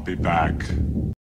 I'll be back.